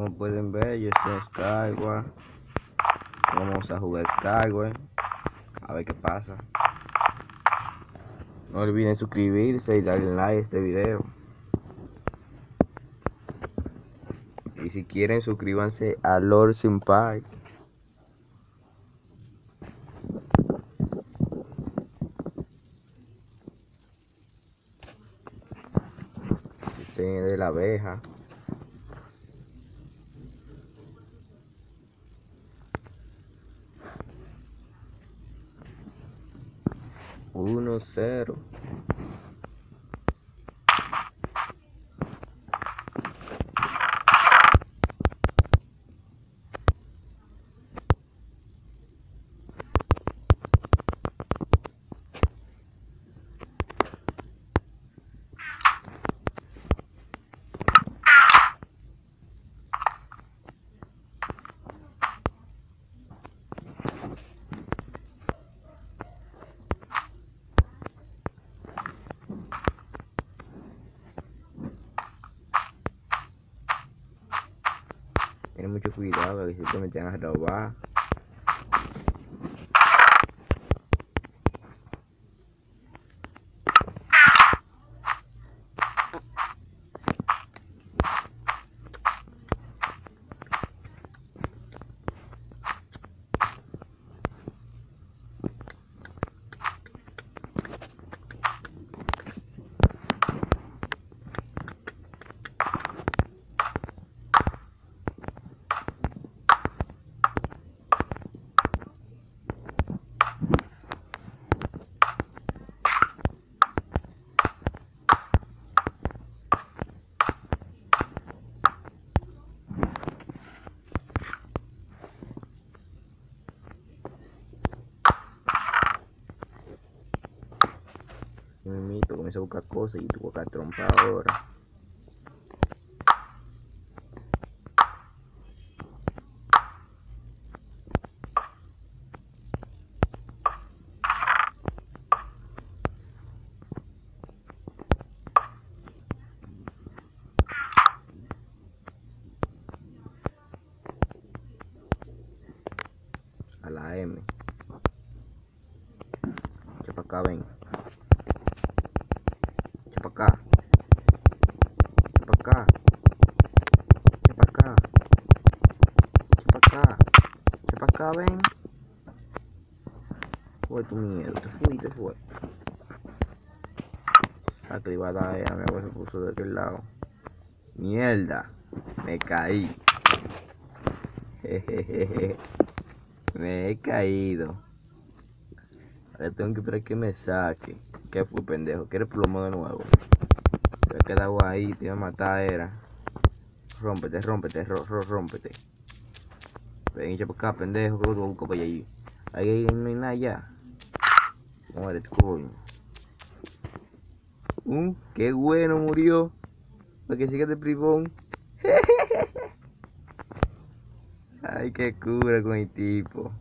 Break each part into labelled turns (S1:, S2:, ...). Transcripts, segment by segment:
S1: como pueden ver, yo estoy en Skyward. Vamos a jugar Skyward. A ver qué pasa. No olviden suscribirse y darle like a este video. Y si quieren, suscríbanse a Lord Senpai. Este de la abeja. zero. Mucho cuidado que si te meten comienza a buscar cosas y tú buscas trompa ahora. A la M. Que para acá ven. Echa para acá. Echa para acá. Echa para acá. Echa para acá. Ven. Fue tu miedo. Te fui, te fue. Esa cribada era, mi abuelo se puso de aquel lado. Mierda. Me caí. Me he caído. Ahora tengo que esperar que me saque. ¿Qué fue, pendejo? ¿Quieres plomo de nuevo? Me he quedado ahí, te iba a matar, era. Rómpete, rómpete, ro, ro, rómpete. Ven, echa para acá, pendejo, que lo busco para allí. Ahí, no hay nada ya. Muérete, coño. Uh, qué bueno murió. Para que siga de privón. Ay, qué cura con el tipo.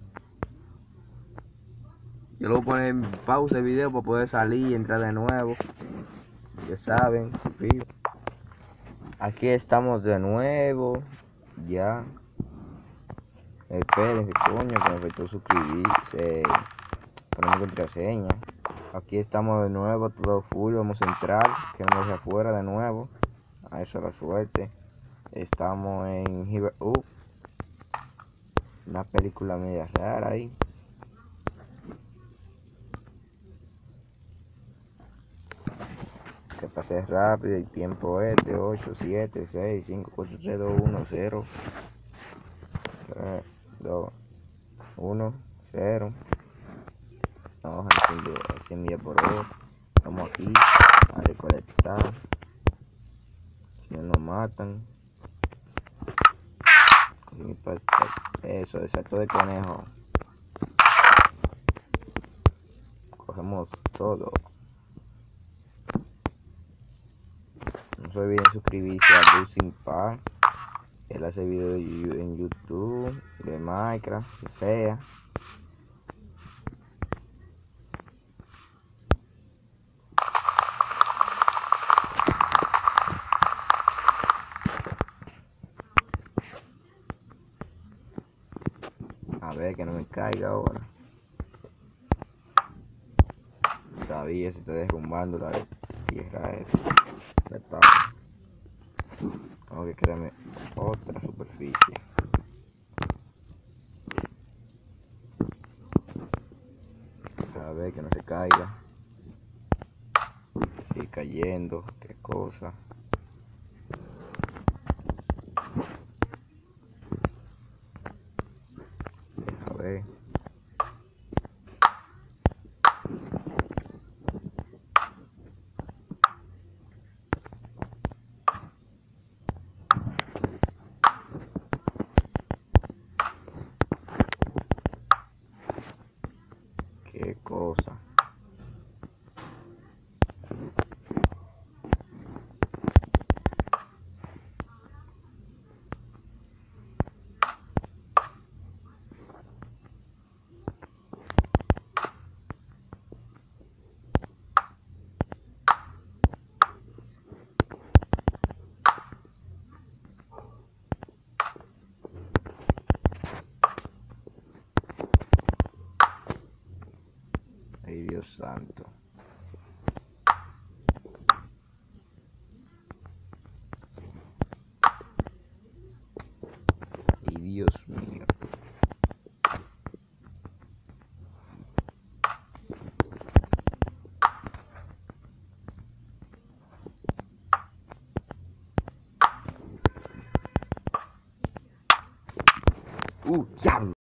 S1: Yo lo voy a poner en pausa el video para poder salir y entrar de nuevo. Ya saben. Aquí estamos de nuevo. Ya. Espérense, coño, que me faltó suscribirse. Poner mi contraseña. Aquí estamos de nuevo, todo full. Vamos a entrar. Queremos ir afuera de nuevo. A eso la suerte. Estamos en Hiver. Uh, una película media rara ahí. Que pase rápido, el tiempo es de 8, 7, 6, 5, 4, 3, 2, 1, 0. 3, 2, 1, 0. Estamos a 100 millas por hora. Estamos aquí a recolectar. Si no nos matan. Eso, el salto de conejo. Cogemos todo. No se olviden suscribirse a Losing Park. Él hace videos en YouTube, de Minecraft, que sea. A ver que no me caiga ahora. Sabía se está derrumbando la tierra eh. esta. Tengo que crearme otra superficie. A ver, que no se caiga. Sigue cayendo, qué cosa. A ver. Qué cosa. Dios santo. Ay, Dios mío. Uh.